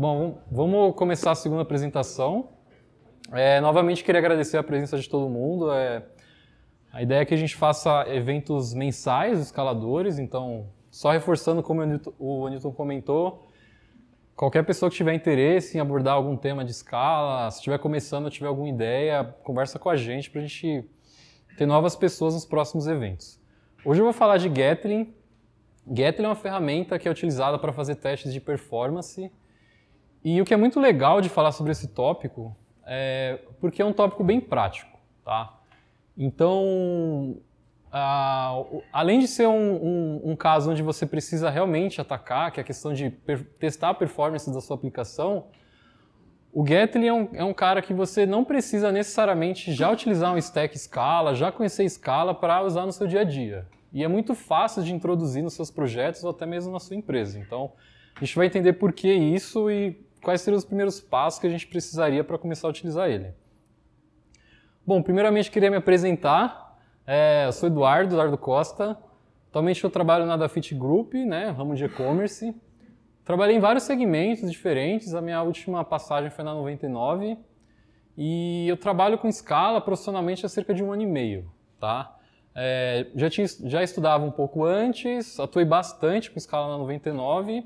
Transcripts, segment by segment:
Bom, vamos começar a segunda apresentação. É, novamente queria agradecer a presença de todo mundo. É, a ideia é que a gente faça eventos mensais, escaladores, então, só reforçando como o Newton comentou, qualquer pessoa que tiver interesse em abordar algum tema de escala, se estiver começando, tiver alguma ideia, conversa com a gente para a gente ter novas pessoas nos próximos eventos. Hoje eu vou falar de Gatling. Gatling é uma ferramenta que é utilizada para fazer testes de performance. E o que é muito legal de falar sobre esse tópico é porque é um tópico bem prático, tá? Então, além de ser um, um, um, caso onde você precisa realmente atacar, que é a questão de per testar a performance da sua aplicação, o Gatling é um, é um, cara que você não precisa necessariamente já utilizar um stack Scala, já conhecer Scala para usar no seu dia a dia. E é muito fácil de introduzir nos seus projetos ou até mesmo na sua empresa. Então, a gente vai entender por que isso e quais seriam os primeiros passos que a gente precisaria para começar a utilizar ele. Bom, primeiramente queria me apresentar. É, eu sou Eduardo, Eduardo Costa. Atualmente eu trabalho na Dafit Group, né, ramo de e-commerce. Trabalhei em vários segmentos diferentes. A minha última passagem foi na 99. E eu trabalho com escala profissionalmente há cerca de um ano e meio, tá? É, já, tinha, já estudava um pouco antes, atuei bastante com escala na 99.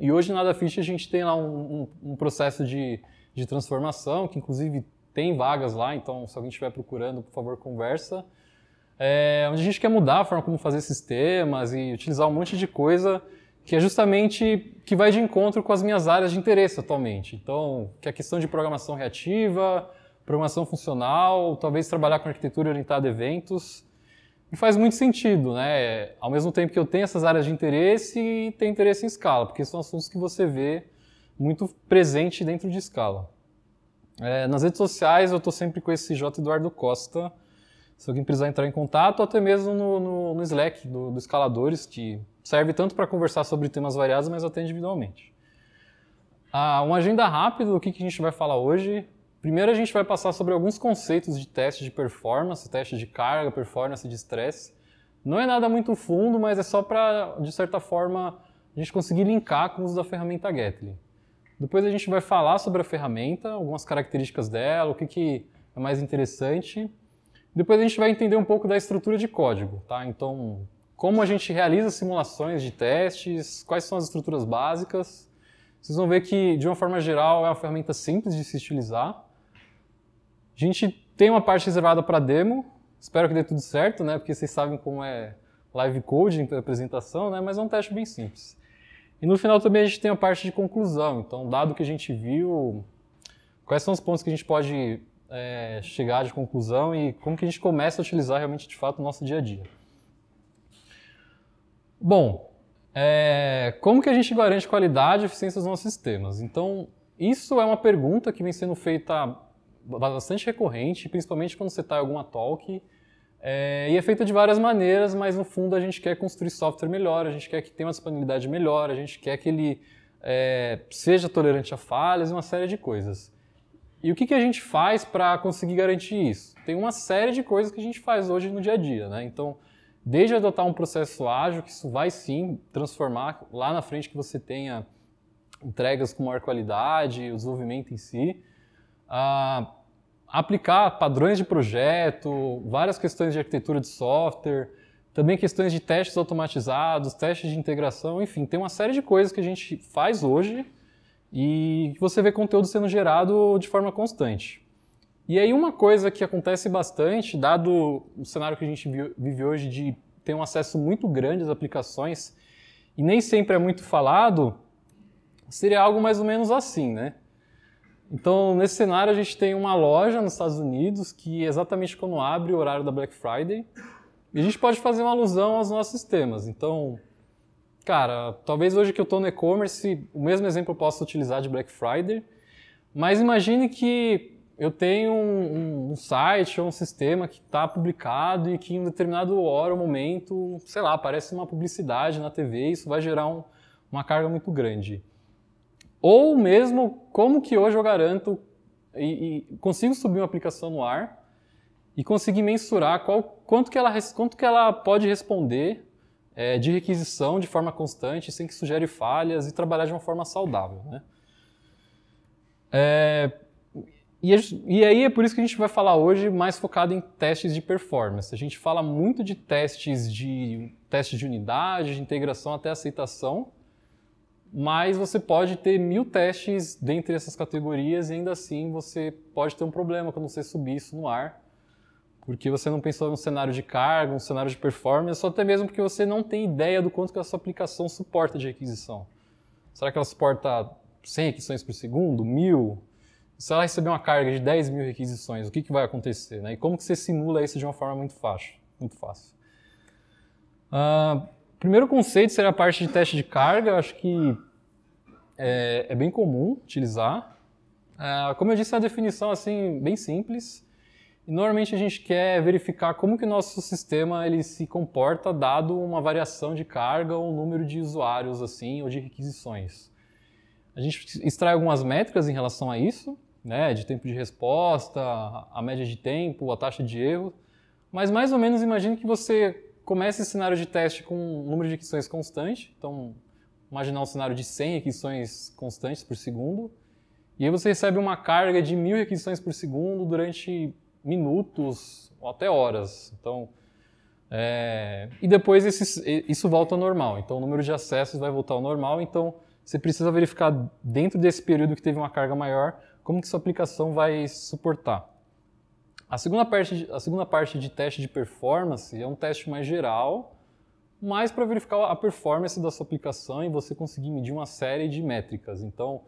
E hoje na Dafit a gente tem lá um, um, um processo de, de transformação, que inclusive tem vagas lá, então se alguém estiver procurando, por favor, conversa. É, onde a gente quer mudar a forma como fazer sistemas e utilizar um monte de coisa que é justamente que vai de encontro com as minhas áreas de interesse atualmente. Então, que é a questão de programação reativa, programação funcional, talvez trabalhar com arquitetura orientada a eventos. E faz muito sentido, né? Ao mesmo tempo que eu tenho essas áreas de interesse tenho interesse em escala, porque são assuntos que você vê muito presente dentro de escala. É, nas redes sociais eu estou sempre com esse J. Eduardo Costa. Se alguém precisar entrar em contato, ou até mesmo no, no, no Slack do, do, Escaladores, que serve tanto para conversar sobre temas variados, mas até individualmente. Ah, uma agenda rápida do que, que a gente vai falar hoje. Primeiro a gente vai passar sobre alguns conceitos de teste de performance, teste de carga, performance de estresse. Não é nada muito fundo, mas é só para, de certa forma, a gente conseguir linkar com o uso da ferramenta Gatling. Depois a gente vai falar sobre a ferramenta, algumas características dela, o que, que é mais interessante. Depois a gente vai entender um pouco da estrutura de código, tá? Então, como a gente realiza simulações de testes, quais são as estruturas básicas. Vocês vão ver que, de uma forma geral, é uma ferramenta simples de se utilizar. A gente tem uma parte reservada para demo, espero que dê tudo certo, né? Porque vocês sabem como é live coding, apresentação, né? Mas é um teste bem simples. E no final também a gente tem a parte de conclusão. Então, dado que a gente viu, quais são os pontos que a gente pode é, chegar de conclusão e como que a gente começa a utilizar realmente de fato no nosso dia a dia. Bom, é, como que a gente garante qualidade e eficiência dos nossos sistemas? Então, isso é uma pergunta que vem sendo feita bastante recorrente, principalmente quando você está em alguma talk é, e é feita de várias maneiras, mas no fundo a gente quer construir software melhor, a gente quer que tenha uma disponibilidade melhor, a gente quer que ele é, seja tolerante a falhas uma série de coisas. E o que, que a gente faz para conseguir garantir isso? Tem uma série de coisas que a gente faz hoje no dia a dia. Né? Então, desde adotar um processo ágil, que isso vai sim transformar lá na frente que você tenha entregas com maior qualidade, o desenvolvimento em si, a aplicar padrões de projeto, várias questões de arquitetura de software, também questões de testes automatizados, testes de integração, enfim, tem uma série de coisas que a gente faz hoje e você vê conteúdo sendo gerado de forma constante. E aí uma coisa que acontece bastante, dado o cenário que a gente vive hoje de ter um acesso muito grande às aplicações e nem sempre é muito falado, seria algo mais ou menos assim, né? Então, nesse cenário, a gente tem uma loja nos Estados Unidos que, exatamente quando abre o horário da Black Friday, e a gente pode fazer uma alusão aos nossos sistemas. Então, cara, talvez hoje que eu estou no e-commerce, o mesmo exemplo eu possa utilizar de Black Friday, mas imagine que eu tenho um, um site ou um sistema que está publicado e que em um determinado hora ou momento, sei lá, aparece uma publicidade na TV e isso vai gerar um, uma carga muito grande. Ou mesmo, como que hoje eu garanto e, e consigo subir uma aplicação no ar e conseguir mensurar qual, quanto, que ela, quanto que ela pode responder é, de requisição de forma constante, sem que sugere falhas e trabalhar de uma forma saudável. Né? É, e, e, aí é por isso que a gente vai falar hoje mais focado em testes de performance. A gente fala muito de testes de testes de unidade, de integração até aceitação, mas você pode ter mil testes dentre essas categorias e ainda assim você pode ter um problema quando você subir isso no ar, porque você não pensou no cenário de carga, no cenário de performance, ou até mesmo porque você não tem ideia do quanto que a sua aplicação suporta de requisição. Será que ela suporta 100 requisições por segundo, mil? Se ela receber uma carga de 10 mil requisições, o que, que vai acontecer? Né? E como que você simula isso de uma forma muito fácil? Muito fácil. Uh, primeiro conceito seria a parte de teste de carga. Eu acho que é, é bem comum utilizar. Uh, como eu disse, é uma definição assim bem simples. E normalmente a gente quer verificar como que o nosso sistema ele se comporta dado uma variação de carga ou número de usuários assim ou de requisições. A gente extrai algumas métricas em relação a isso, né, de tempo de resposta, a média de tempo, a taxa de erro, mas mais ou menos imagine que você comece esse cenário de teste com um número de requisições constante, então imaginar um cenário de 100 requisições constantes por segundo, e aí você recebe uma carga de mil requisições por segundo durante minutos ou até horas. Então, é... e depois isso volta ao normal. Então, o número de acessos vai voltar ao normal. Então, você precisa verificar dentro desse período que teve uma carga maior como que sua aplicação vai suportar. A segunda parte, a segunda parte de teste de performance é um teste mais geral, mais para verificar a performance da sua aplicação e você conseguir medir uma série de métricas. Então,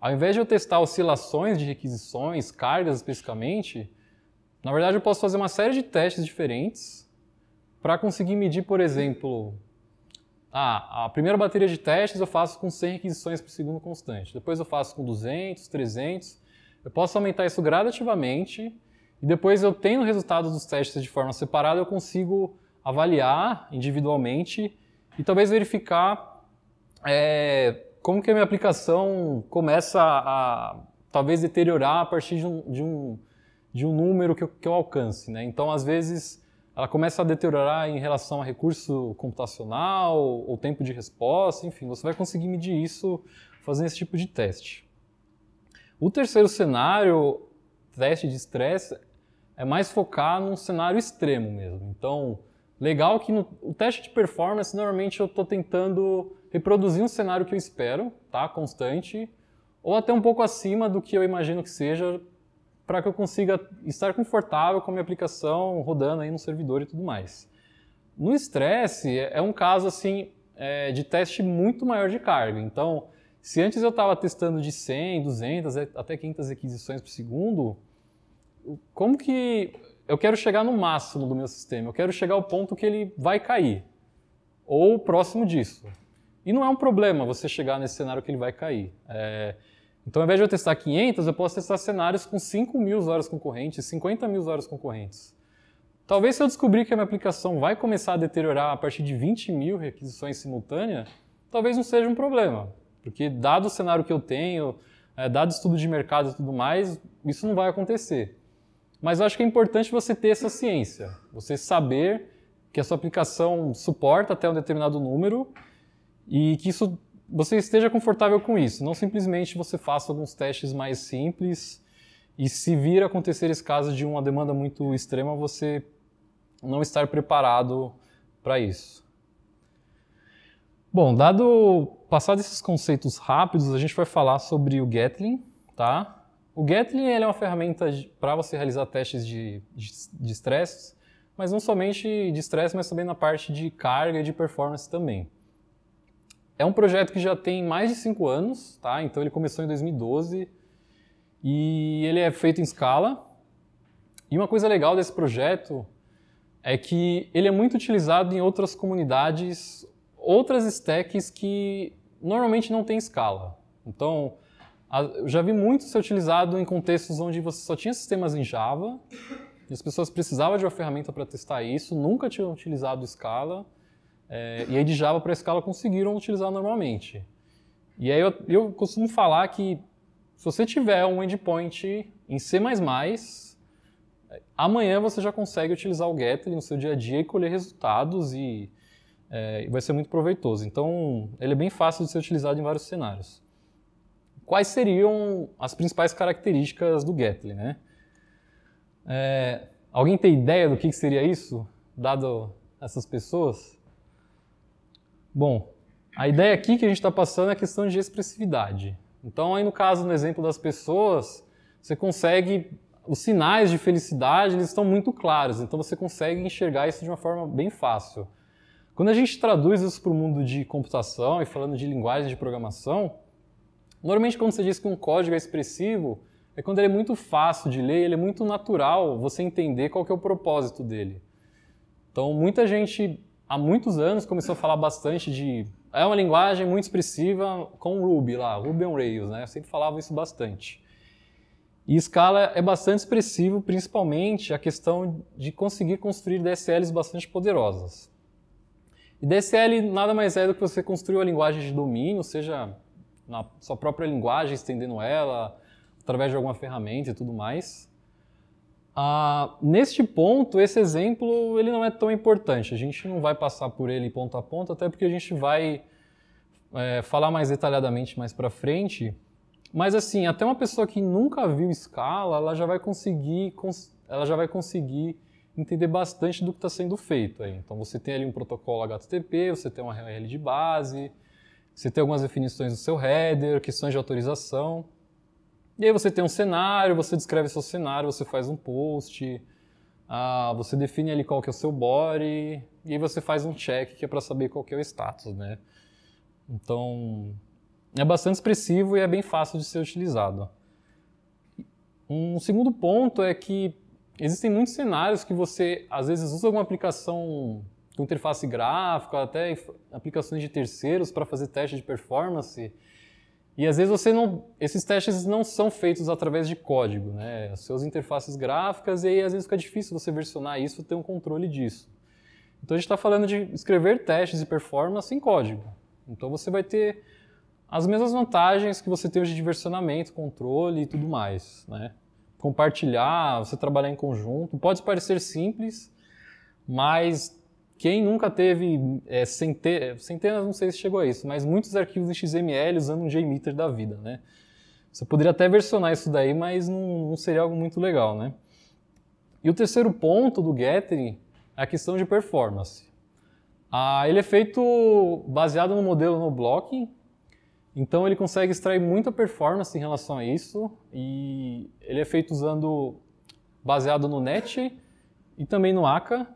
ao invés de eu testar oscilações de requisições, cargas especificamente, na verdade eu posso fazer uma série de testes diferentes para conseguir medir, por exemplo, ah, a primeira bateria de testes eu faço com 100 requisições por segundo constante. Depois eu faço com 200, 300. Eu posso aumentar isso gradativamente e depois eu tenho resultados dos testes de forma separada, eu consigo avaliar individualmente e talvez verificar é, como que a minha aplicação começa a, a talvez deteriorar a partir de um, de um, de um número que eu, que eu alcance. Né? Então, às vezes, ela começa a deteriorar em relação a recurso computacional ou tempo de resposta, enfim, você vai conseguir medir isso fazendo esse tipo de teste. O terceiro cenário, teste de estresse, é mais focar num cenário extremo mesmo. Então, legal que no o teste de performance, normalmente eu estou tentando reproduzir um cenário que eu espero, tá, constante, ou até um pouco acima do que eu imagino que seja, para que eu consiga estar confortável com a minha aplicação rodando aí no servidor e tudo mais. No estresse, é um caso assim é, de teste muito maior de carga. Então, se antes eu estava testando de 100, 200, até 500 requisições por segundo, como que eu quero chegar no máximo do meu sistema? Eu quero chegar ao ponto que ele vai cair, ou próximo disso. E não é um problema você chegar nesse cenário que ele vai cair. É, então, ao invés de eu testar 500, eu posso testar cenários com 5 mil usuários concorrentes, 50 mil usuários concorrentes. Talvez se eu descobrir que a minha aplicação vai começar a deteriorar a partir de 20 mil requisições simultâneas, talvez não seja um problema. Porque dado o cenário que eu tenho, é, dado estudo de mercado e tudo mais, isso não vai acontecer. Mas acho que é importante você ter essa ciência, você saber que a sua aplicação suporta até um determinado número e que isso você esteja confortável com isso, não simplesmente você faça alguns testes mais simples e se vir acontecer esse caso de uma demanda muito extrema, você não estar preparado para isso. Bom, dado passado esses conceitos rápidos, a gente vai falar sobre o Gatling, tá? O Gatling é uma ferramenta para você realizar testes de estresse, mas não somente de estresse, mas também na parte de carga e de performance também. É um projeto que já tem mais de cinco anos, tá? Então ele começou em 2012 e ele é feito em escala. E uma coisa legal desse projeto é que ele é muito utilizado em outras comunidades, outras stacks que normalmente não tem escala. Então, eu já vi muito ser utilizado em contextos onde você só tinha sistemas em Java, e as pessoas precisavam de uma ferramenta para testar isso, nunca tinham utilizado escala, é, e aí de Java para Scala conseguiram utilizar normalmente. E aí eu, eu costumo falar que se você tiver um endpoint em C++, amanhã você já consegue utilizar o Gatling no seu dia a dia e colher resultados e, é, vai ser muito proveitoso. Então, ele é bem fácil de ser utilizado em vários cenários. Quais seriam as principais características do Gatling, né? É, alguém tem ideia do que seria isso, dado essas pessoas? Bom, a ideia aqui que a gente está passando é a questão de expressividade. Então, aí no caso, no exemplo das pessoas, você consegue os sinais de felicidade eles estão muito claros, então você consegue enxergar isso de uma forma bem fácil. Quando a gente traduz isso para o mundo de computação e falando de linguagem de programação, normalmente quando você diz que um código é expressivo, é quando ele é muito fácil de ler, ele é muito natural você entender qual que é o propósito dele. Então, muita gente há muitos anos começou a falar bastante de é uma linguagem muito expressiva com Ruby lá, Ruby on Rails, né? Eu sempre falava isso bastante. E Scala é bastante expressivo, principalmente a questão de conseguir construir DSLs bastante poderosas. E DSL nada mais é do que você construir uma linguagem de domínio, seja na sua própria linguagem, estendendo ela, através de alguma ferramenta e tudo mais. Ah, neste ponto, esse exemplo ele não é tão importante. A gente não vai passar por ele ponto a ponto, até porque a gente vai é, falar mais detalhadamente mais para frente. Mas assim, até uma pessoa que nunca viu escala, ela já vai conseguir, ela já vai conseguir entender bastante do que está sendo feito. Aí. Então você tem ali um protocolo HTTP, você tem uma URL de base, você tem algumas definições do seu header, questões de autorização. E aí você tem um cenário, você descreve seu cenário, você faz um post, ah, você define ali qual que é o seu body, e aí você faz um check que é para saber qual que é o status, né? Então, é bastante expressivo e é bem fácil de ser utilizado. Um segundo ponto é que existem muitos cenários que você, às vezes, usa alguma aplicação com interface gráfica, até aplicações de terceiros para fazer teste de performance. E às vezes você não, esses testes não são feitos através de código, né? As suas interfaces gráficas e aí às vezes fica difícil você versionar isso, ter um controle disso. Então a gente está falando de escrever testes de performance em código. Então você vai ter as mesmas vantagens que você tem hoje de versionamento, controle e tudo mais, né? Compartilhar, você trabalhar em conjunto, pode parecer simples, mas quem nunca teve é, centenas, centenas, não sei se chegou a isso, mas muitos arquivos em XML usando um JMeter da vida, né? Você poderia até versionar isso daí, mas não, não seria algo muito legal, né? E o terceiro ponto do Gathering é a questão de performance. Ah, ele é feito baseado no modelo no blocking, então ele consegue extrair muita performance em relação a isso e ele é feito usando baseado no Net e também no Aka,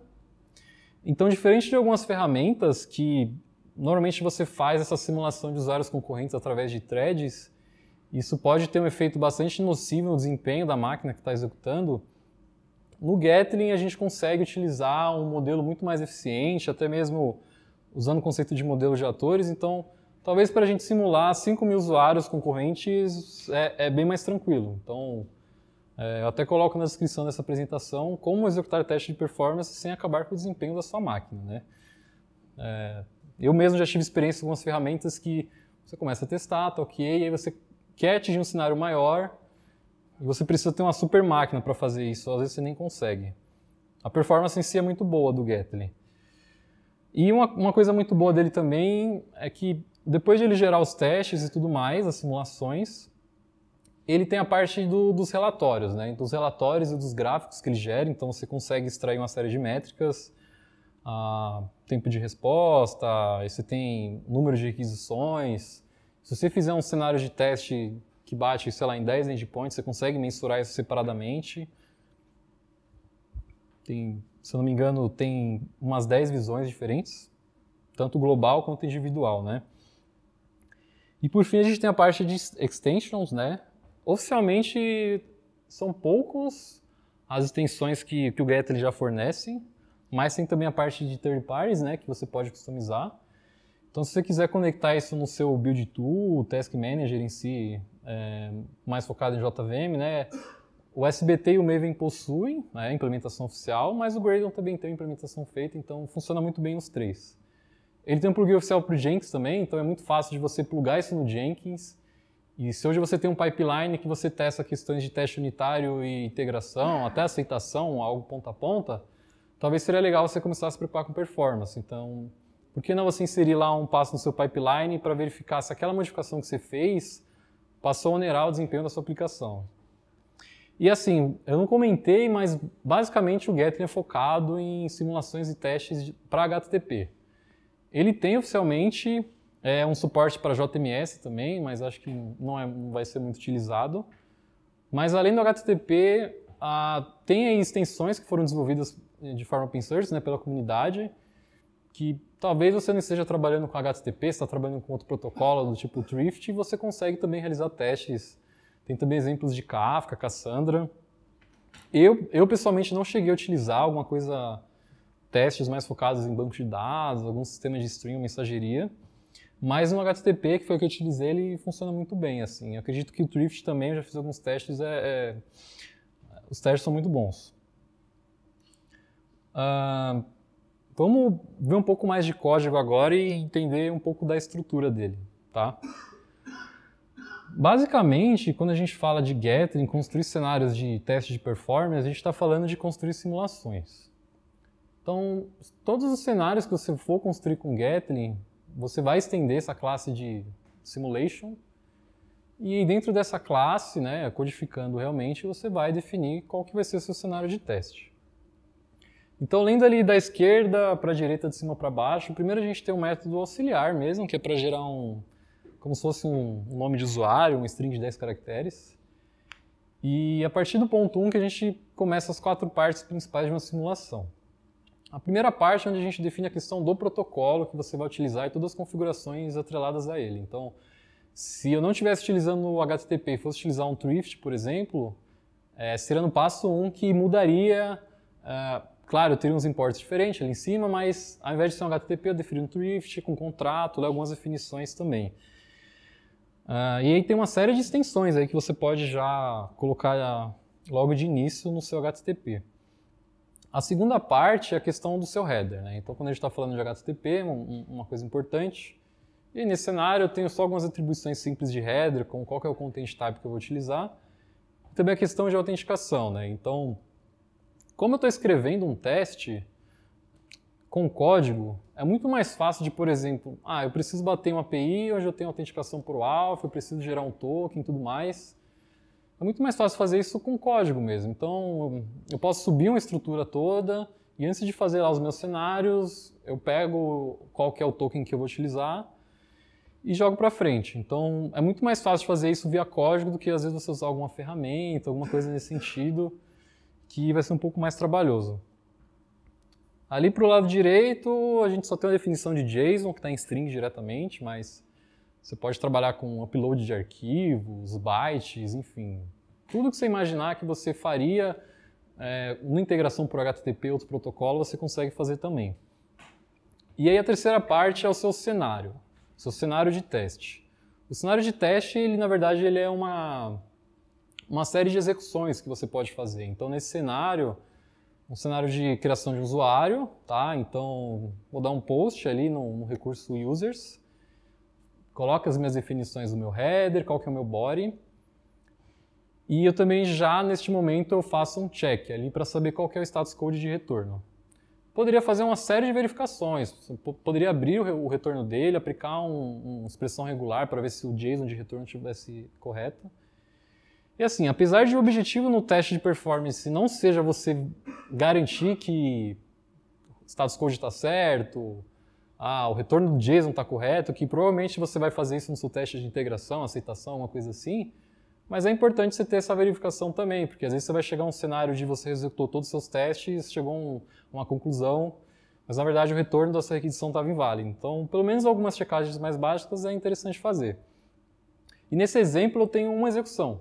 então, diferente de algumas ferramentas que normalmente você faz essa simulação de usuários concorrentes através de threads, isso pode ter um efeito bastante nocivo no desempenho da máquina que está executando. No Gatling, a gente consegue utilizar um modelo muito mais eficiente, até mesmo usando o conceito de modelo de atores. Então, talvez para a gente simular 5 mil usuários concorrentes é, é bem mais tranquilo. Então, é, eu até coloco na descrição dessa apresentação como executar teste de performance sem acabar com o desempenho da sua máquina. Né? É, eu mesmo já tive experiência com algumas ferramentas que você começa a testar, tá ok, e aí você quer atingir um cenário maior e você precisa ter uma super máquina para fazer isso, às vezes você nem consegue. A performance em si é muito boa do Gatling. E uma, uma coisa muito boa dele também é que depois de ele gerar os testes e tudo mais, as simulações, ele tem a parte do, dos relatórios, né? Dos relatórios e dos gráficos que ele gera, então você consegue extrair uma série de métricas, ah, tempo de resposta, você tem número de requisições. Se você fizer um cenário de teste que bate, sei lá, em 10 endpoints, você consegue mensurar isso separadamente. Tem, se eu não me engano, tem umas 10 visões diferentes, tanto global quanto individual, né? E por fim a gente tem a parte de extensions, né? Oficialmente, são poucos as extensões que, que o Getter já fornece, mas tem também a parte de third parties, né, que você pode customizar. Então, se você quiser conectar isso no seu build tool, task manager em si, é, mais focado em JVM, né, o SBT e o Maven possuem né, a implementação oficial, mas o Gradle também tem a implementação feita, então funciona muito bem os três. Ele tem um plugin oficial para o Jenkins também, então é muito fácil de você plugar isso no Jenkins e se hoje você tem um pipeline que você testa questões de teste unitário e integração, até aceitação, algo ponta a ponta, talvez seria legal você começar a se preocupar com performance. Então, por que não você inserir lá um passo no seu pipeline para verificar se aquela modificação que você fez passou a onerar o desempenho da sua aplicação. E assim, eu não comentei, mas basicamente o Gatling é focado em simulações e testes para HTTP. Ele tem oficialmente é, um suporte para JMS também, mas acho que não, é, não vai ser muito utilizado. Mas além do HTTP, ah, tem extensões que foram desenvolvidas de forma open source né, pela comunidade, que talvez você não esteja trabalhando com HTTP, está trabalhando com outro protocolo do tipo Thrift, e você consegue também realizar testes tem também exemplos de Kafka, Cassandra. Eu, eu pessoalmente não cheguei a utilizar alguma coisa, testes mais focados em banco de dados, algum sistema de stream, mensageria. Mas no HTTP, que foi o que eu utilizei, ele funciona muito bem. Assim. Eu acredito que o Thrift também, eu já fiz alguns testes, é, é... os testes são muito bons. Uh, vamos ver um pouco mais de código agora e entender um pouco da estrutura dele. Tá? Basicamente, quando a gente fala de Gatling, construir cenários de teste de performance, a gente está falando de construir simulações. Então, todos os cenários que você for construir com Gatling, você vai estender essa classe de simulation e dentro dessa classe, né, codificando realmente, você vai definir qual que vai ser o seu cenário de teste. Então, lendo ali da esquerda para a direita, de cima para baixo, primeiro a gente tem um método auxiliar mesmo, que é para gerar um, como se fosse um nome de usuário, um string de 10 caracteres. E a partir do ponto 1 um que a gente começa as quatro partes principais de uma simulação. A primeira parte é onde a gente define a questão do protocolo que você vai utilizar e todas as configurações atreladas a ele. Então, se eu não estivesse utilizando o HTTP e fosse utilizar um Thrift, por exemplo, é, seria no passo 1 um que mudaria. É, claro, eu teria uns imports diferentes ali em cima, mas ao invés de ser um HTTP, eu defini um Thrift com contrato, algumas definições também. Uh, e aí tem uma série de extensões aí que você pode já colocar logo de início no seu HTTP. A segunda parte é a questão do seu header. Né? Então, quando a gente está falando de HTTP, um, uma coisa importante. E nesse cenário eu tenho só algumas atribuições simples de header, como qual é o content type que eu vou utilizar. Também a questão de autenticação. Né? Então, como eu estou escrevendo um teste, com código, é muito mais fácil de, por exemplo, ah, eu preciso bater uma API, hoje eu tenho autenticação por alfa, eu preciso gerar um token e tudo mais. É muito mais fácil fazer isso com código mesmo. Então, eu posso subir uma estrutura toda e antes de fazer lá os meus cenários, eu pego qual que é o token que eu vou utilizar e jogo para frente. Então, é muito mais fácil fazer isso via código do que às vezes você usar alguma ferramenta, alguma coisa nesse sentido, que vai ser um pouco mais trabalhoso. Ali para o lado direito, a gente só tem uma definição de JSON, que está em string diretamente, mas você pode trabalhar com upload de arquivos, bytes, enfim. Tudo que você imaginar que você faria é, integração por HTTP ou outro protocolo, você consegue fazer também. E aí a terceira parte é o seu cenário, seu cenário de teste. O cenário de teste, ele na verdade, ele é uma, uma série de execuções que você pode fazer. Então, nesse cenário, um cenário de criação de usuário, tá? Então, vou dar um post ali no, no recurso users, coloco as minhas definições do meu header, qual que é o meu body, e eu também já, neste momento, eu faço um check ali para saber qual que é o status code de retorno. Poderia fazer uma série de verificações, poderia abrir o retorno dele, aplicar um, uma expressão regular para ver se o JSON de retorno estivesse correto. E assim, apesar de o objetivo no teste de performance não seja você garantir que o status code está certo, ah, o retorno do JSON está correto, que provavelmente você vai fazer isso no seu teste de integração, aceitação, uma coisa assim, mas é importante você ter essa verificação também, porque às vezes você vai chegar a um cenário de você executou todos os seus testes, chegou a um, uma conclusão, mas na verdade o retorno da sua requisição estava inválido. Então, pelo menos algumas checagens mais básicas é interessante fazer. E nesse exemplo eu tenho uma execução.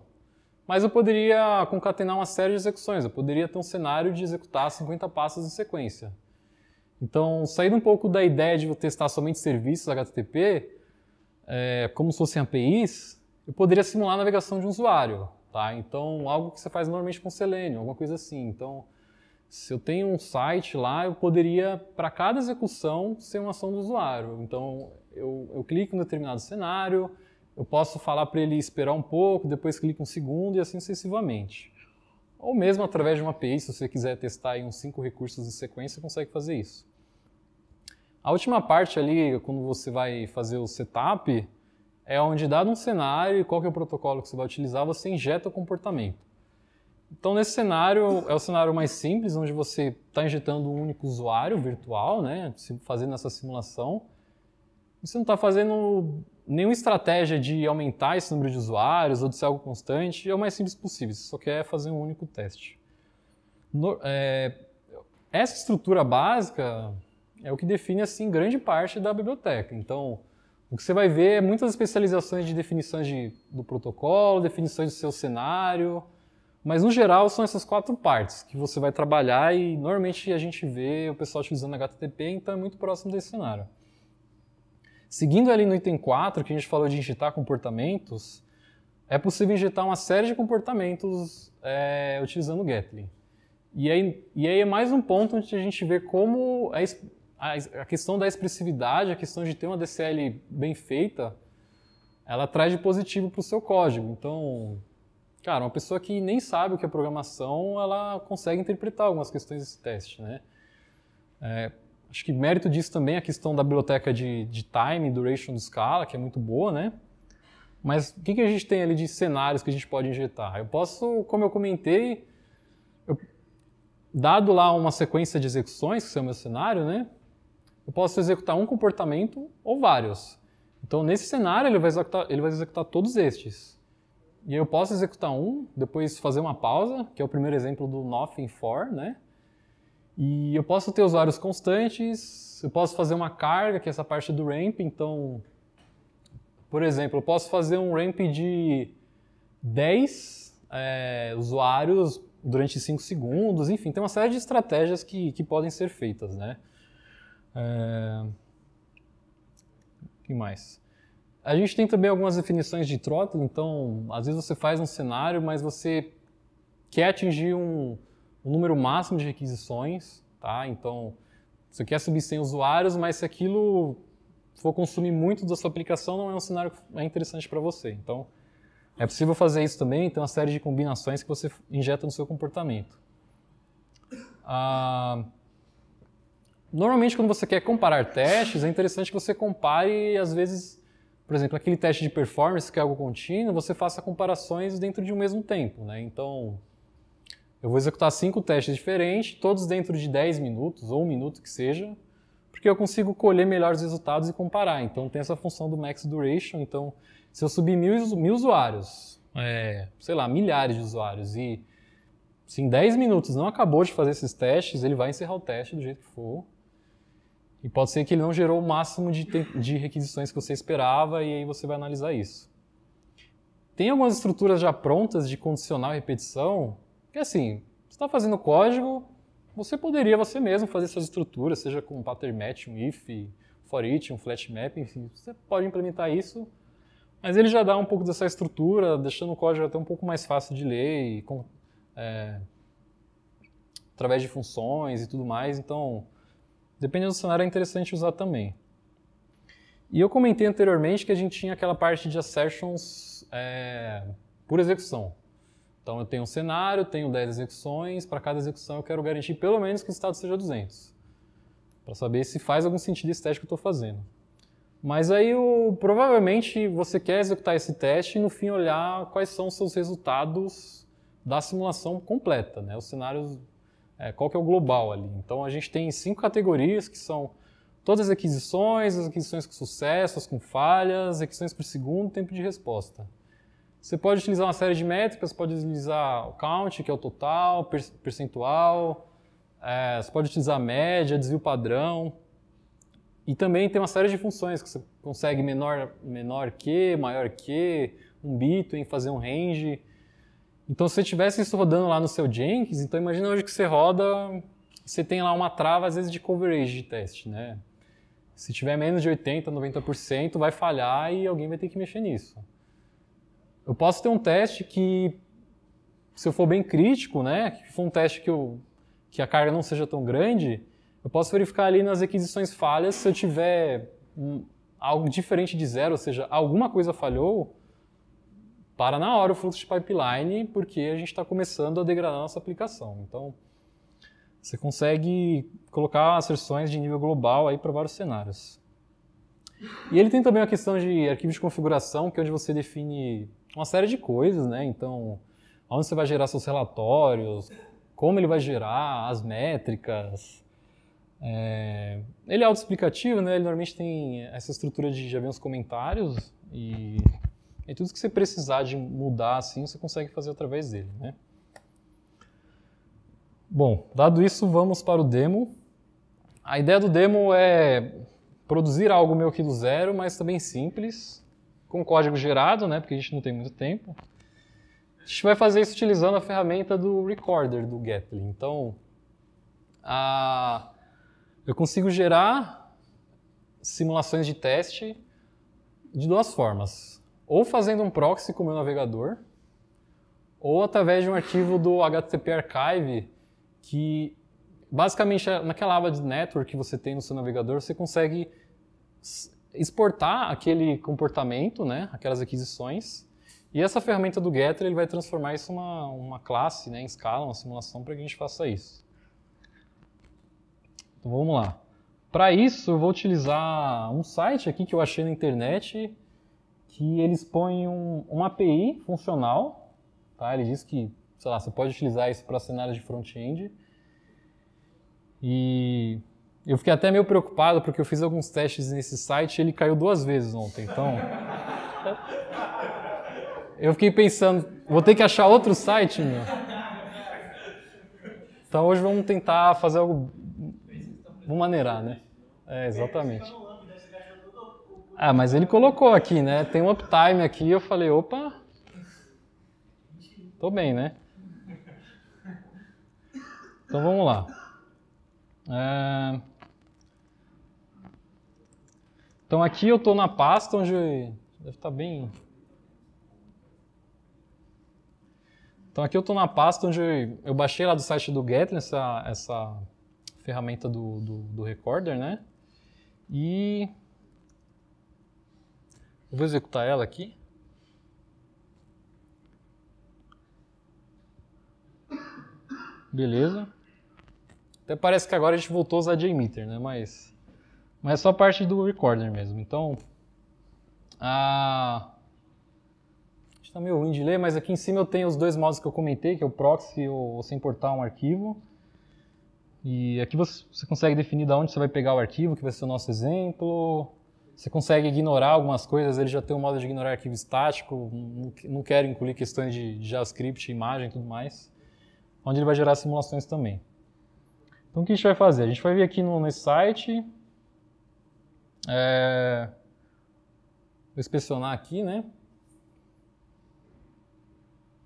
Mas eu poderia concatenar uma série de execuções, eu poderia ter um cenário de executar 50 passos em sequência. Então, saindo um pouco da ideia de testar somente serviços HTTP, é, como se fossem APIs, eu poderia simular a navegação de um usuário. Tá? Então, algo que você faz normalmente com Selenium, alguma coisa assim. Então, se eu tenho um site lá, eu poderia, para cada execução, ser uma ação do usuário. Então, eu, eu clico em um determinado cenário, eu posso falar para ele esperar um pouco, depois clica um segundo e assim sucessivamente. Ou mesmo através de uma API, se você quiser testar uns cinco recursos em sequência, você consegue fazer isso. A última parte ali, quando você vai fazer o setup, é onde, dado um cenário e qual que é o protocolo que você vai utilizar, você injeta o comportamento. Então, nesse cenário, é o cenário mais simples, onde você está injetando um único usuário virtual, né, fazendo essa simulação. Você não está fazendo nenhuma estratégia de aumentar esse número de usuários ou de ser algo constante, é o mais simples possível, você só quer fazer um único teste. No, é, essa estrutura básica é o que define assim grande parte da biblioteca. Então, o que você vai ver é muitas especializações de definições de, do protocolo, definições do seu cenário, mas no geral são essas quatro partes que você vai trabalhar e normalmente a gente vê o pessoal utilizando HTTP, então é muito próximo desse cenário. Seguindo ali no item 4, que a gente falou de injetar comportamentos, é possível injetar uma série de comportamentos é, utilizando o Gatling. E aí, e aí é mais um ponto onde a gente vê como a, a, questão da expressividade, a questão de ter uma DCL bem feita, ela traz de positivo para o seu código. Então, cara, uma pessoa que nem sabe o que é programação, ela consegue interpretar algumas questões desse teste, né? É, acho que mérito disso também é a questão da biblioteca de, de time, duration do Scala, que é muito boa, né? Mas o que, que a gente tem ali de cenários que a gente pode injetar? Eu posso, como eu comentei, eu, dado lá uma sequência de execuções, que é o meu cenário, né? Eu posso executar um comportamento ou vários. Então, nesse cenário, ele vai executar, ele vai executar todos estes. E eu posso executar um, depois fazer uma pausa, que é o primeiro exemplo do nothing for, né? E eu posso ter usuários constantes, eu posso fazer uma carga, que é essa parte do ramp, então, por exemplo, eu posso fazer um ramp de 10 é, usuários durante 5 segundos, enfim, tem uma série de estratégias que, que podem ser feitas, né? É... O que mais? A gente tem também algumas definições de throttle, então às vezes você faz um cenário, mas você quer atingir um, um número máximo de requisições, tá? Então você quer subir 100 usuários, mas se aquilo for consumir muito da sua aplicação, não é um cenário é interessante para você. Então é possível fazer isso também, tem uma série de combinações que você injeta no seu comportamento. Ah, normalmente, quando você quer comparar testes, é interessante que você compare, às vezes, por exemplo, aquele teste de performance, que é algo contínuo, você faça comparações dentro de um mesmo tempo. Né? Então, eu vou executar cinco testes diferentes, todos dentro de 10 minutos, ou um minuto que seja, porque eu consigo colher melhores resultados e comparar. Então, tem essa função do max duration. Então, se eu subir mil, mil usuários, é, sei lá, milhares de usuários, e se em 10 minutos não acabou de fazer esses testes, ele vai encerrar o teste do jeito que for. E pode ser que ele não gerou o máximo de, de requisições que você esperava e aí você vai analisar isso. Tem algumas estruturas já prontas de condicional e repetição que assim, você está fazendo código, você poderia você mesmo fazer suas estruturas, seja com um pattern match, um if, for each, um flat map, enfim, você pode implementar isso, mas ele já dá um pouco dessa estrutura, deixando o código até um pouco mais fácil de ler e com, é, através de funções e tudo mais, então Dependendo do cenário, é interessante usar também. E eu comentei anteriormente que a gente tinha aquela parte de assertions é, por execução. Então eu tenho um cenário, tenho 10 execuções, para cada execução eu quero garantir pelo menos que o estado seja 200. Para saber se faz algum sentido esse teste que eu estou fazendo. Mas aí o, provavelmente você quer executar esse teste e no fim olhar quais são os seus resultados da simulação completa, né? os cenários é, qual que é o global ali. Então a gente tem cinco categorias que são todas as aquisições, as aquisições com sucesso, as com falhas, aquisições por segundo, tempo de resposta. Você pode utilizar uma série de métricas, pode utilizar o count, que é o total, percentual, é, você pode utilizar média, desvio padrão, e também tem uma série de funções que você consegue menor, menor que, maior que, um bit, em fazer um range, então, se você tivesse isso rodando lá no seu Jenkins, então imagina hoje que você roda, você tem lá uma trava, às vezes, de coverage de teste, né? Se tiver menos de 80%, 90%, vai falhar e alguém vai ter que mexer nisso. Eu posso ter um teste que, se eu for bem crítico, né, que for um teste que, eu, que a carga não seja tão grande, eu posso verificar ali nas requisições falhas se eu tiver um, algo diferente de zero, ou seja, alguma coisa falhou, para na hora o fluxo de pipeline, porque a gente está começando a degradar a nossa aplicação. Então, você consegue colocar asserções de nível global aí para vários cenários. E ele tem também uma questão de arquivo de configuração, que é onde você define uma série de coisas, né? Então, onde você vai gerar seus relatórios, como ele vai gerar, as métricas. É... Ele é autoexplicativo, né? Ele normalmente tem essa estrutura de já vem os comentários e, e tudo que você precisar de mudar assim, você consegue fazer através dele, né? Bom, dado isso, vamos para o demo. A ideia do demo é produzir algo meio que do zero, mas também simples, com código gerado, né, porque a gente não tem muito tempo. A gente vai fazer isso utilizando a ferramenta do Recorder do Gatling. Então, a... eu consigo gerar simulações de teste de duas formas. Ou fazendo um proxy com o meu navegador, ou através de um arquivo do HTTP Archive, que basicamente naquela aba de network que você tem no seu navegador, você consegue exportar aquele comportamento, né, aquelas aquisições, e essa ferramenta do Getter ele vai transformar isso em uma, uma classe né, em escala, uma simulação para que a gente faça isso. Então vamos lá. Para isso eu vou utilizar um site aqui que eu achei na internet que eles põem um, uma API funcional, tá? Ele diz que, sei lá, você pode utilizar isso para cenários de front-end. E eu fiquei até meio preocupado porque eu fiz alguns testes nesse site e ele caiu duas vezes ontem. Então. Eu fiquei pensando, vou ter que achar outro site, meu. Então hoje vamos tentar fazer algo. Vamos maneirar, né? É, exatamente. Ah, mas ele colocou aqui, né? Tem um uptime aqui, eu falei, opa. Tô bem, né? Então vamos lá. É... Então aqui eu estou na pasta onde deve estar tá bem. Então aqui eu estou na pasta onde eu baixei lá do site do Gatling essa, essa ferramenta do, do, do recorder, né? E vou executar ela aqui. Beleza. Até parece que agora a gente voltou a usar JMeter, né? Mas mas é só parte do recorder mesmo. Então, a... está meio ruim de ler, mas aqui em cima eu tenho os dois modos que eu comentei, que é o proxy ou você importar um arquivo. E aqui você, você consegue definir de onde você vai pegar o arquivo, que vai ser o nosso exemplo. Você consegue ignorar algumas coisas, ele já tem um modo de ignorar arquivo estático, não, quero incluir questões de, de JavaScript, imagem e tudo mais, onde ele vai gerar simulações também. Então o que a gente vai fazer? A gente vai vir aqui no, nesse site, é, vou inspecionar aqui, né?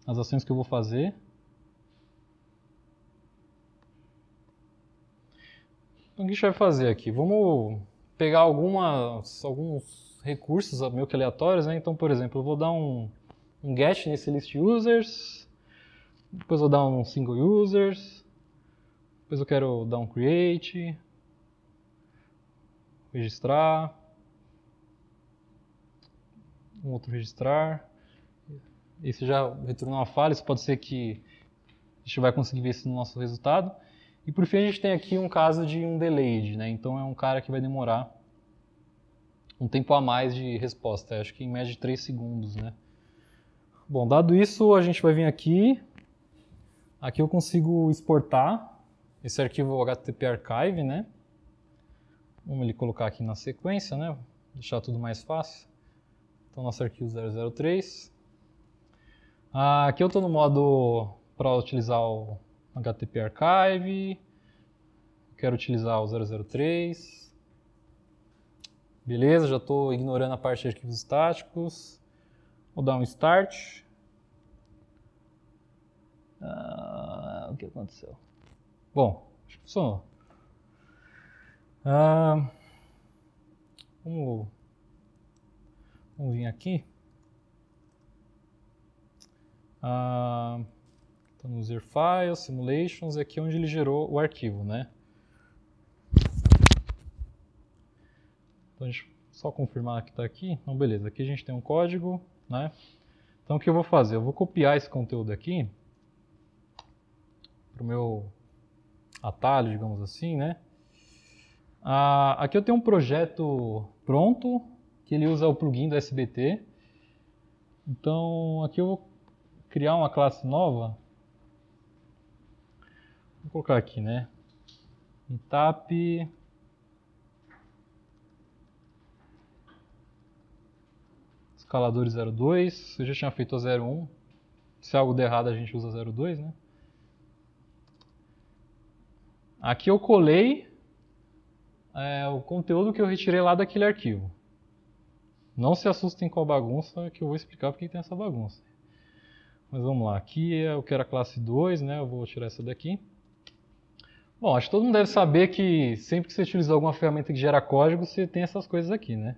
As ações que eu vou fazer. Então, o que a gente vai fazer aqui? Vamos pegar algumas, alguns recursos meio que aleatórios, né? Então, por exemplo, eu vou dar um, um get nesse list users, depois eu vou dar um single users, depois eu quero dar um create, registrar, um outro registrar. Esse já retornou uma falha, isso pode ser que a gente vai conseguir ver isso no nosso resultado. E por fim a gente tem aqui um caso de um delayed, né? então é um cara que vai demorar um tempo a mais de resposta, acho que em média de 3 segundos. Né? Bom, dado isso, a gente vai vir aqui, aqui eu consigo exportar esse arquivo HTTP Archive, né? Vamos ele colocar aqui na sequência, né? Deixar tudo mais fácil. Então, nosso arquivo 003. Ah, aqui eu estou no modo para utilizar o HTTP Archive. Quero utilizar o 003. Beleza, já estou ignorando a parte de arquivos estáticos. Vou dar um Start. Ah, o que aconteceu? Bom, acho que funcionou. Ah, vamos, vamos vir aqui. Ah, então, user file, simulations, aqui é onde ele gerou o arquivo, né? Então, a gente, só confirmar que está aqui. Então, beleza. Aqui a gente tem um código, né? Então, o que eu vou fazer? Eu vou copiar esse conteúdo aqui para o meu atalho, digamos assim, né? Ah, aqui eu tenho um projeto pronto, que ele usa o plugin do SBT. Então aqui eu vou criar uma classe nova. Vou colocar aqui, né? Meetup escalador 02, eu já tinha feito a 01. Se algo der errado, a gente usa 02, né? Aqui eu colei é, o conteúdo que eu retirei lá daquele arquivo. Não se assustem com a bagunça, que eu vou explicar porque tem essa bagunça. Mas vamos lá, aqui é eu quero a classe 2, né? Eu vou tirar essa daqui. Bom, acho que todo mundo deve saber que sempre que você utiliza alguma ferramenta que gera código, você tem essas coisas aqui, né?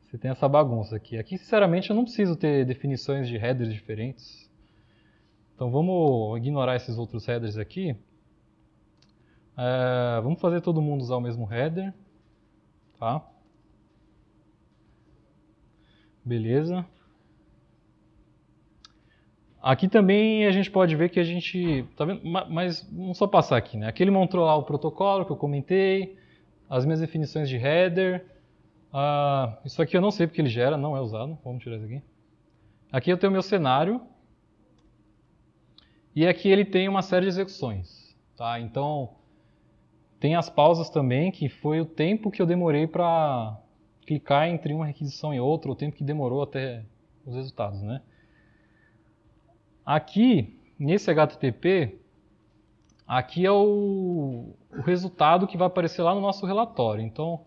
Você tem essa bagunça aqui. Aqui, sinceramente, eu não preciso ter definições de headers diferentes. Então vamos ignorar esses outros headers aqui. É, vamos fazer todo mundo usar o mesmo header. Tá? Beleza. Aqui também a gente pode ver que a gente. Tá vendo? Mas vamos só passar aqui, né? Aqui ele mostrou lá o protocolo que eu comentei, as minhas definições de header. Ah, isso aqui eu não sei porque ele gera, não é usado. Vamos tirar isso aqui. Aqui eu tenho o meu cenário. E aqui ele tem uma série de execuções. Tá? Então, tem as pausas também, que foi o tempo que eu demorei para clicar entre uma requisição e outra, o tempo que demorou até os resultados. Né? Aqui, nesse HTTP, aqui é o, o resultado que vai aparecer lá no nosso relatório. Então,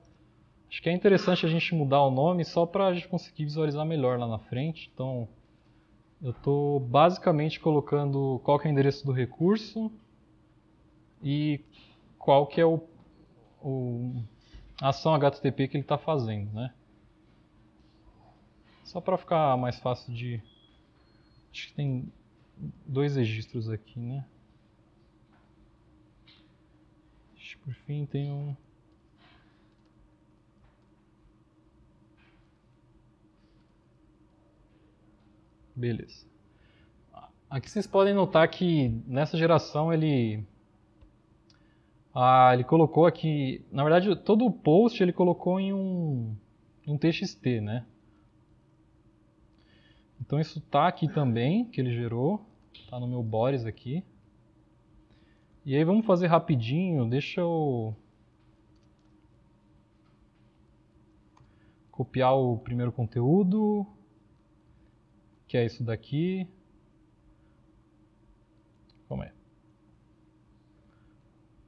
Acho que é interessante a gente mudar o nome só para a gente conseguir visualizar melhor lá na frente. Então, eu estou basicamente colocando qual é o endereço do recurso e qual que é o, o a ação HTTP que ele está fazendo, né? Só para ficar mais fácil de... Acho que tem dois registros aqui, né? Por fim, tem um... Beleza. Aqui vocês podem notar que nessa geração ele ah, ele colocou aqui, na verdade todo o post ele colocou em um, um TXT, né? Então isso tá aqui também, que ele gerou, tá no meu Boris aqui. E aí vamos fazer rapidinho, deixa eu copiar o primeiro conteúdo, que é isso daqui. Como é?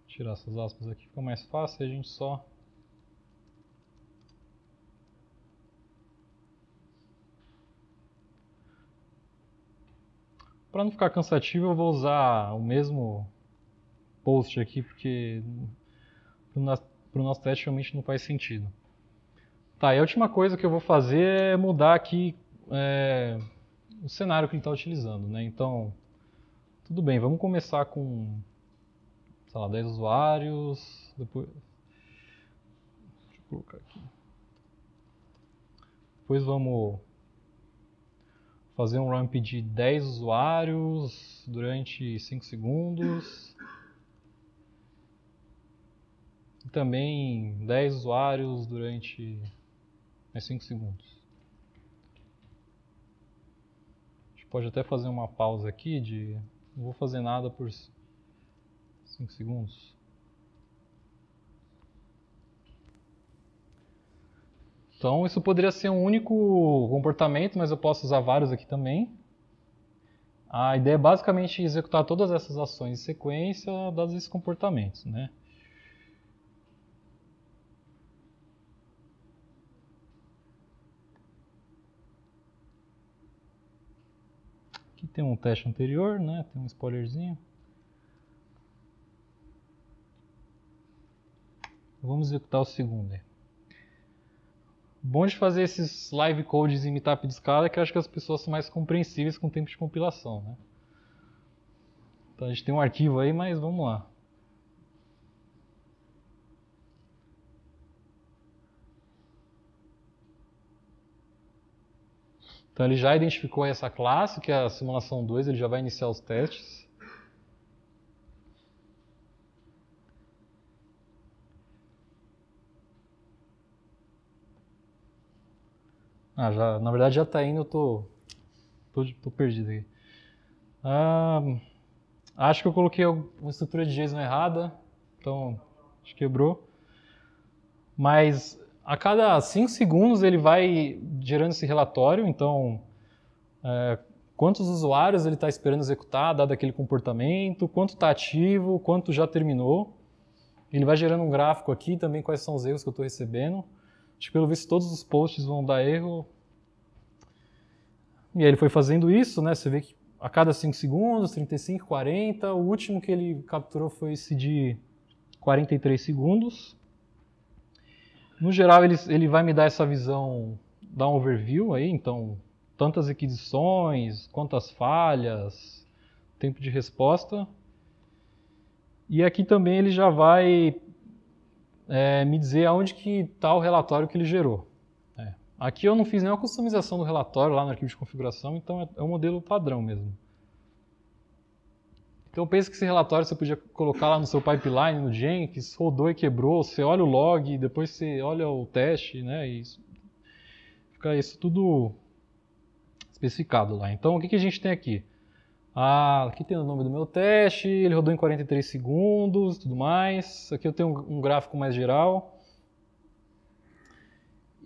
Tirar essas aspas aqui fica mais fácil, a gente só Para não ficar cansativo, eu vou usar o mesmo post aqui, porque para o nosso teste realmente não faz sentido. Tá, e a última coisa que eu vou fazer é mudar aqui é, o cenário que ele está utilizando. Né? Então, tudo bem, vamos começar com, sei lá, 10 usuários, depois... Deixa eu colocar aqui. Depois vamos fazer um ramp de 10 usuários durante 5 segundos. E também 10 usuários durante mais 5 segundos. pode até fazer uma pausa aqui de não vou fazer nada por 5 segundos. Então isso poderia ser um único comportamento, mas eu posso usar vários aqui também. A ideia é basicamente executar todas essas ações em sequência, dados esses comportamentos. Né? tem um teste anterior, né? Tem um spoilerzinho. Vamos executar o segundo. O bom de fazer esses live codes em meetup de escala que eu acho que as pessoas são mais compreensíveis com o tempo de compilação, né? Então a gente tem um arquivo aí, mas vamos lá. Então ele já identificou essa classe, que é a simulação 2, ele já vai iniciar os testes. Ah, já, na verdade já está indo, eu tô, tô, tô perdido aqui. Ah, acho que eu coloquei uma estrutura de JSON errada, então acho que quebrou. Mas a cada 5 segundos ele vai gerando esse relatório, então é, quantos usuários ele está esperando executar, dado aquele comportamento, quanto está ativo, quanto já terminou. Ele vai gerando um gráfico aqui também, quais são os erros que eu estou recebendo. Acho que pelo visto todos os posts vão dar erro. E aí ele foi fazendo isso, né? Você vê que a cada 5 segundos, 35, 40. O último que ele capturou foi esse de 43 segundos. No geral, ele, ele vai me dar essa visão, dar um overview aí, então tantas requisições, quantas falhas, tempo de resposta. E aqui também ele já vai é, me dizer aonde que está o relatório que ele gerou. É. Aqui eu não fiz nenhuma customização do relatório lá no arquivo de configuração, então é, é o modelo padrão mesmo. Então pensa que esse relatório você podia colocar lá no seu pipeline, no Jenkins, rodou e quebrou, você olha o log, depois você olha o teste, né? E isso, fica isso tudo especificado lá. Então, o que, que a gente tem aqui? Ah, aqui tem o nome do meu teste, ele rodou em 43 segundos tudo mais. Aqui eu tenho um, um gráfico mais geral.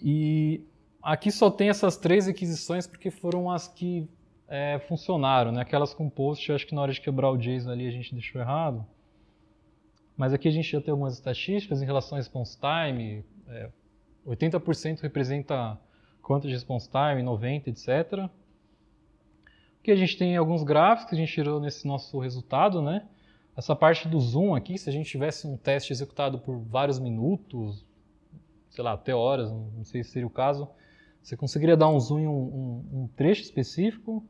E aqui só tem essas três requisições porque foram as que é, funcionaram, né? Aquelas com post, acho que na hora de quebrar o JSON ali a gente deixou errado. Mas aqui a gente já tem algumas estatísticas em relação a response time. É, 80% representa quanto de response time, 90%, etc. Aqui a gente tem alguns gráficos que a gente tirou nesse nosso resultado, né? Essa parte do zoom aqui, se a gente tivesse um teste executado por vários minutos, sei lá, até horas, não sei se seria o caso, você conseguiria dar um zoom em um, um, um trecho específico.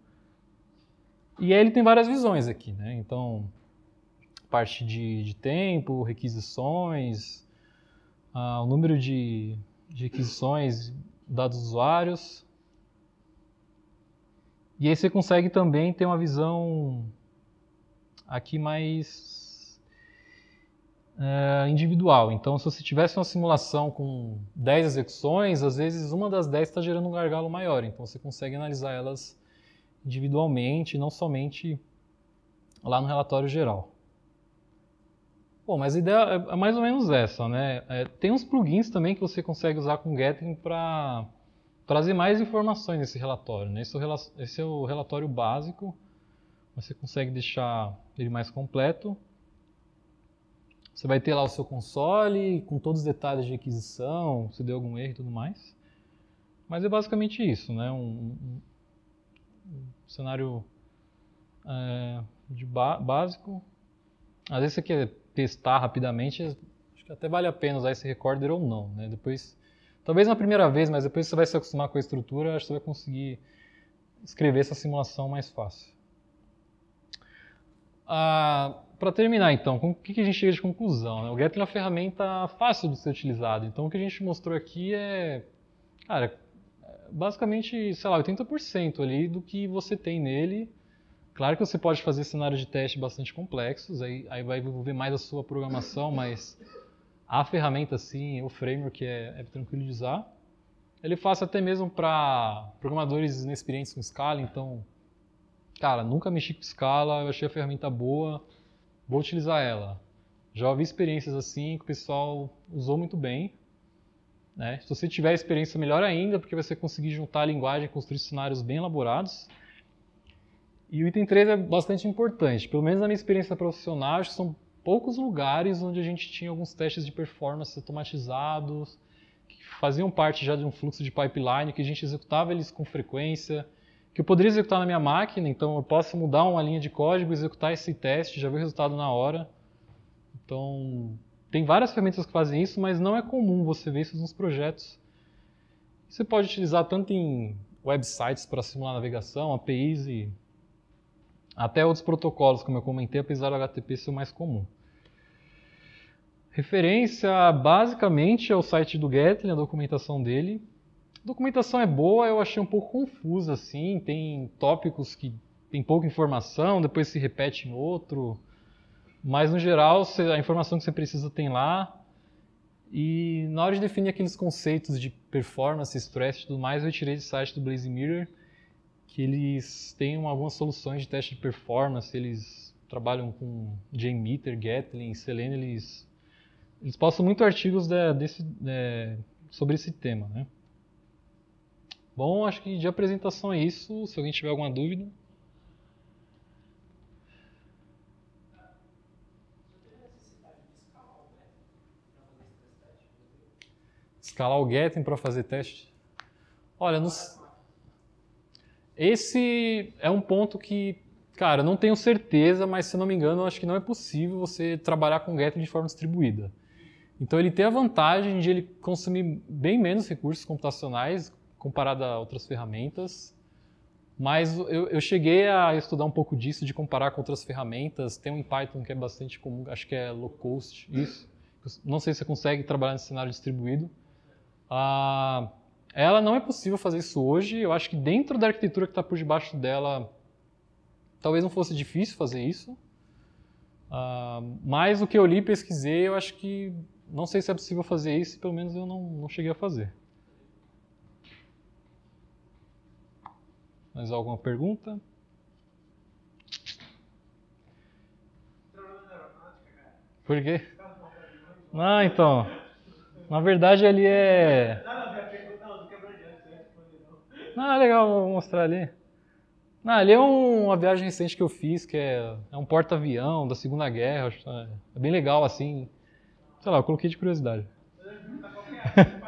E aí ele tem várias visões aqui, né? Então, parte de, de tempo, requisições, ah, o número de, de requisições, dados usuários, e aí você consegue também ter uma visão aqui mais é, individual. Então, se você tivesse uma simulação com 10 execuções, às vezes uma das 10 está gerando um gargalo maior. Então, você consegue analisar elas individualmente, não somente lá no relatório geral. Bom, mas a ideia é mais ou menos essa, né? É, tem uns plugins também que você consegue usar com Gatling para trazer mais informações nesse relatório. Né? Esse, é o, esse é o relatório básico, você consegue deixar ele mais completo. Você vai ter lá o seu console com todos os detalhes de aquisição, se deu algum erro e tudo mais. Mas é basicamente isso, né? um, um, um cenário é, de básico. Às vezes você quer testar rapidamente, acho que até vale a pena usar esse recorder ou não. Né? Depois Talvez na primeira vez, mas depois você vai se acostumar com a estrutura, acho que você vai conseguir escrever essa simulação mais fácil. Ah, Para terminar, então, com o que a gente chega de conclusão? Né? O Gatling é uma ferramenta fácil de ser utilizada. Então, o que a gente mostrou aqui é, cara, basicamente, sei lá, 80% ali do que você tem nele. Claro que você pode fazer cenários de teste bastante complexos, aí, aí vai envolver mais a sua programação, mas a ferramenta, sim, o framework é, é tranquilo de usar. Ele é fácil até mesmo para programadores inexperientes com Scala, então, cara, nunca mexi com Scala, eu achei a ferramenta boa, vou utilizar ela. Já ouvi experiências assim que o pessoal usou muito bem. Né? Se você tiver experiência, melhor ainda, porque você conseguir juntar a linguagem e construir cenários bem elaborados. E o item 3 é bastante importante, pelo menos na minha experiência profissional, acho que são poucos lugares onde a gente tinha alguns testes de performance automatizados, que faziam parte já de um fluxo de pipeline, que a gente executava eles com frequência, que eu poderia executar na minha máquina, então eu posso mudar uma linha de código, executar esse teste, já ver o resultado na hora. Então, tem várias ferramentas que fazem isso, mas não é comum você ver isso nos projetos. Você pode utilizar tanto em websites para simular navegação, APIs e até outros protocolos, como eu comentei, apesar do HTTP ser o mais comum. Referência basicamente ao site do Gatling, a documentação dele. A documentação é boa, eu achei um pouco confusa assim, tem tópicos que tem pouca informação, depois se repete em outro. Mas no geral, a informação que você precisa tem lá. E na hora de definir aqueles conceitos de performance, stress e tudo mais, eu tirei do site do Blaze Mirror que eles têm algumas soluções de teste de performance, eles trabalham com JMeter, Gatling, Selenium, eles, eles postam muito artigos de, desse, de, sobre esse tema. Né? Bom, acho que de apresentação é isso. Se alguém tiver alguma dúvida. Escalar o Getting para fazer teste? Olha, nos... esse é um ponto que, cara, não tenho certeza, mas se não me engano, acho que não é possível você trabalhar com Getting de forma distribuída. Então ele tem a vantagem de ele consumir bem menos recursos computacionais comparado a outras ferramentas, mas eu, eu, cheguei a estudar um pouco disso, de comparar com outras ferramentas. Tem um em Python que é bastante comum, acho que é low cost, isso. Não sei se você consegue trabalhar nesse cenário distribuído. Ah, ela não é possível fazer isso hoje. Eu acho que dentro da arquitetura que está por debaixo dela, talvez não fosse difícil fazer isso. Ah, mas o que eu li e pesquisei, eu acho que não sei se é possível fazer isso, pelo menos eu não, não cheguei a fazer. Mais alguma pergunta? Por quê? Não, então. Na verdade, ele é. É legal, vou mostrar ali. Não, ali é um, uma viagem recente que eu fiz, que é, é um porta-avião da Segunda Guerra. É, é bem legal, assim. Sei lá, eu coloquei de curiosidade.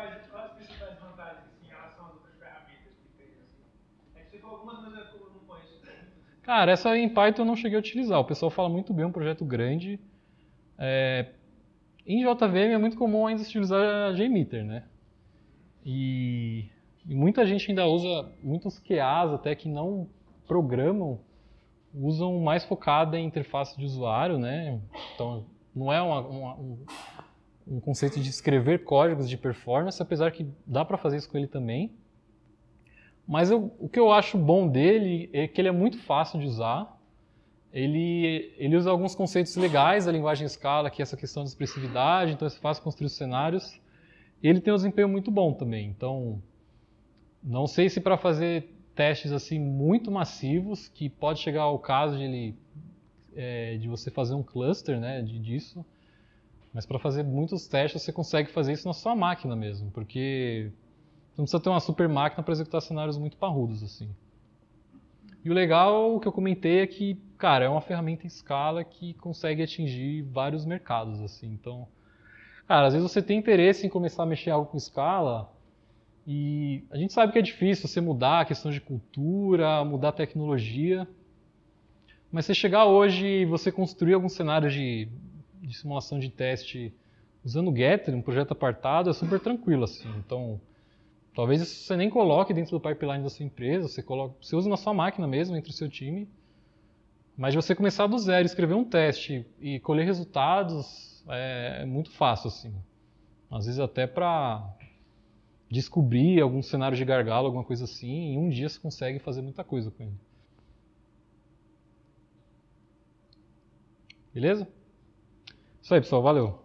Cara, essa em Python eu não cheguei a utilizar. O pessoal fala muito bem, é um projeto grande. É, em JVM é muito comum ainda utilizar JMeter, né? E, e, muita gente ainda usa, muitos QAs até que não programam, usam mais focada em interface de usuário, né? Então, não é uma, uma, um, conceito de escrever códigos de performance, apesar que dá para fazer isso com ele também. Mas eu, o que eu acho bom dele é que ele é muito fácil de usar. Ele, ele usa alguns conceitos legais da linguagem Scala, que é essa questão de expressividade, então é fácil construir os cenários. Ele tem um desempenho muito bom também. Então, não sei se para fazer testes assim muito massivos, que pode chegar ao caso de, ele, é, de você fazer um cluster né, de, disso, mas para fazer muitos testes você consegue fazer isso na sua máquina mesmo, porque não precisa ter uma super máquina para executar cenários muito parrudos assim. E o legal, que eu comentei, é que, cara, é uma ferramenta em escala que consegue atingir vários mercados, assim. Então, cara, às vezes você tem interesse em começar a mexer algo com escala e a gente sabe que é difícil você mudar a questão de cultura, mudar a tecnologia, mas você chegar hoje e você construir algum cenário de, de simulação de teste usando o Getter, um projeto apartado, é super tranquilo, assim. Então, Talvez isso você nem coloque dentro do pipeline da sua empresa, você, coloca, você usa na sua máquina mesmo, entre o seu time. Mas você começar do zero, escrever um teste e colher resultados é, é muito fácil, assim. Às vezes até para descobrir algum cenário de gargalo, alguma coisa assim, em um dia você consegue fazer muita coisa com ele. Beleza? Isso aí, pessoal. Valeu.